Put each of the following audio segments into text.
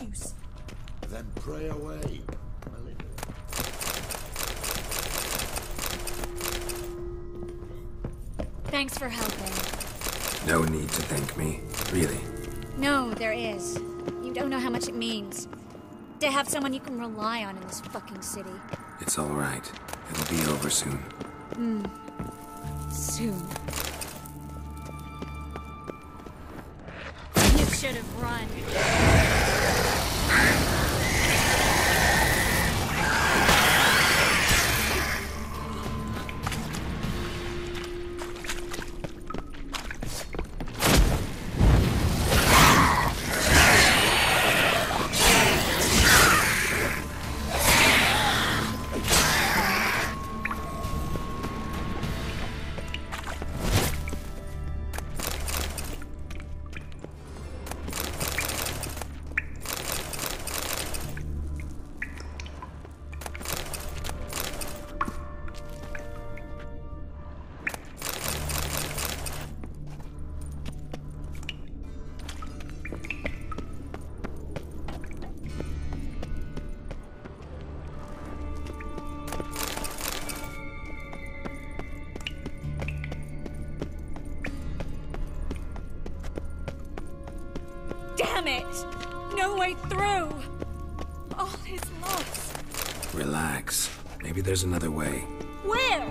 excuse. Then pray away, Thanks for helping. No need to thank me, really. No, there is. You don't know how much it means. To have someone you can rely on in this fucking city. It's all right. It'll be over soon. Hmm. Soon. You should have run. No way through! All is lost. Relax. Maybe there's another way. Where?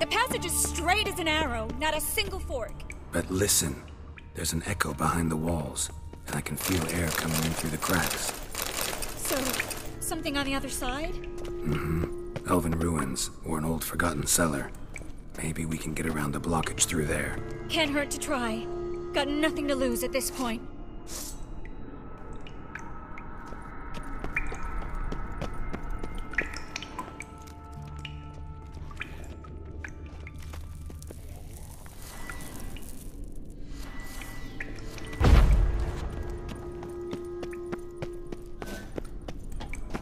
The passage is straight as an arrow, not a single fork. But listen. There's an echo behind the walls, and I can feel air coming in through the cracks. So, something on the other side? Mm-hmm. Elven ruins, or an old forgotten cellar. Maybe we can get around the blockage through there. Can't hurt to try. Got nothing to lose at this point.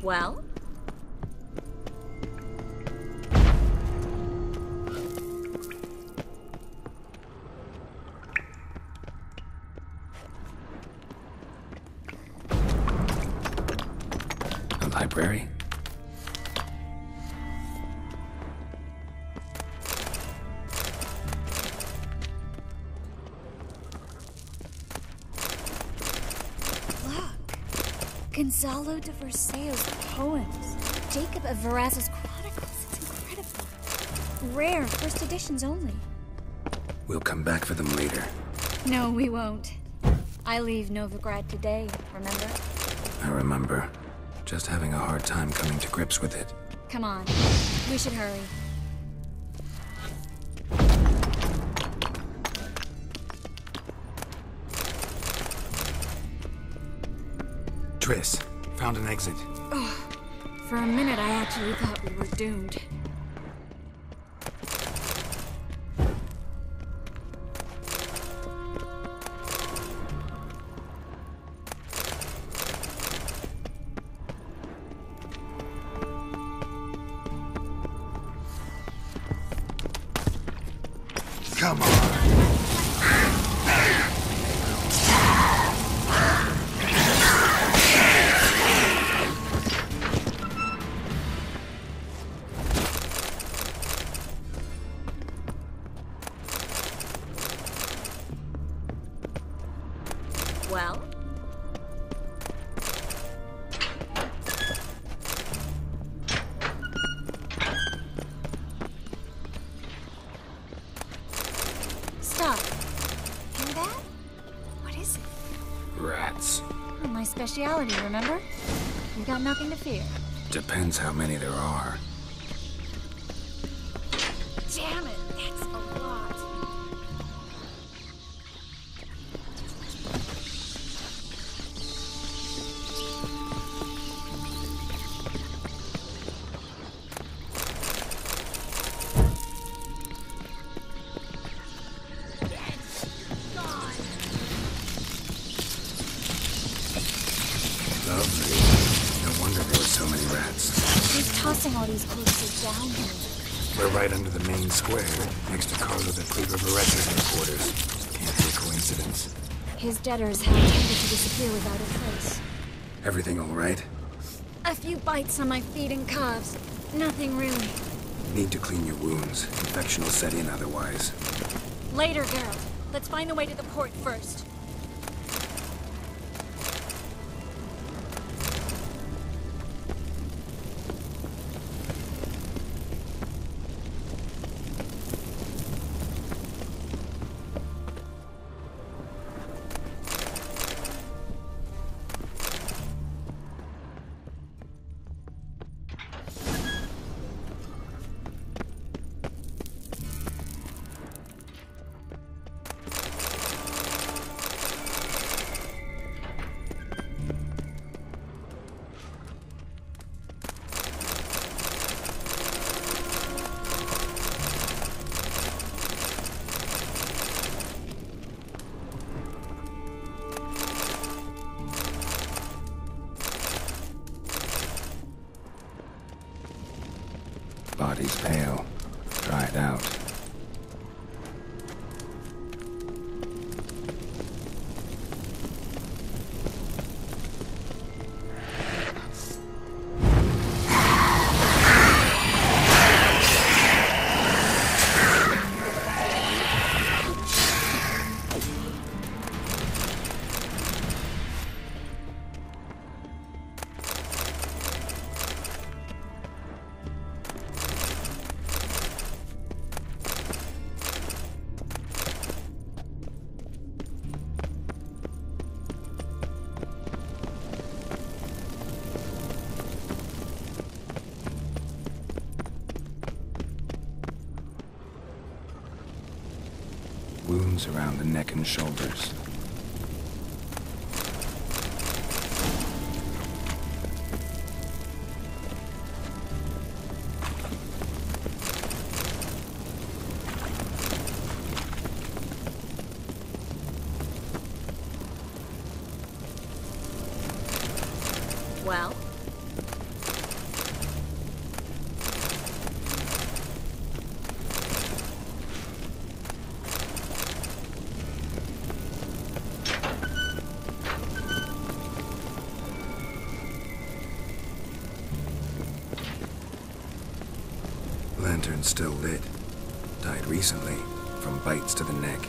Well? A library? Gonzalo de Versailles' poems. Jacob of Veraz's chronicles. It's incredible. Rare, first editions only. We'll come back for them later. No, we won't. I leave Novigrad today, remember? I remember. Just having a hard time coming to grips with it. Come on. We should hurry. Triss, found an exit. Oh, for a minute, I actually thought we were doomed. Come on. Well? Stop. Hear that? What is it? Rats. Oh, my speciality, remember? You got nothing to fear. Depends how many there are. Damn it, that's a so many rats. Who's tossing all these corpses down here? We're right under the main square, next to Carlo the Cleaver Varese's headquarters. Can't be a coincidence. His debtors have tended to disappear without a trace. Everything all right? A few bites on my feet and calves. Nothing really. Need to clean your wounds. Infection will set in otherwise. Later, Geralt. Let's find the way to the port first. Body's pale. Dried out. Wounds around the neck and shoulders. Well? Lantern still lit. Died recently, from bites to the neck.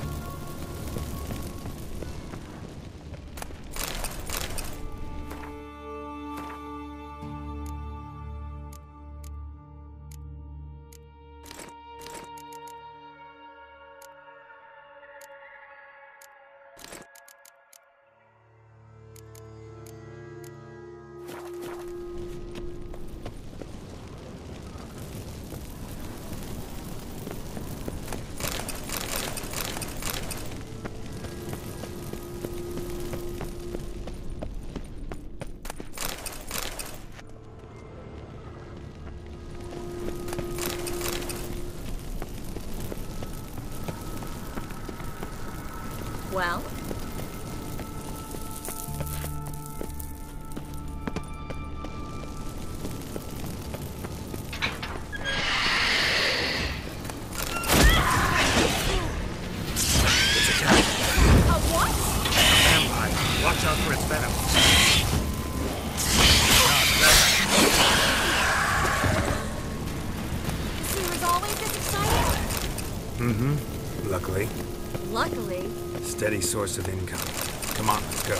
This exciting? Mm-hmm. Luckily, Luckily. Steady source of income. Come on, let's go.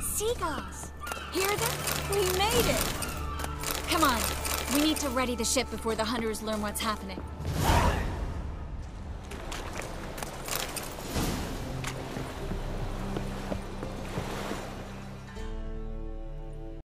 Seagulls! Hear them? We made it! Come on. We need to ready the ship before the hunters learn what's happening.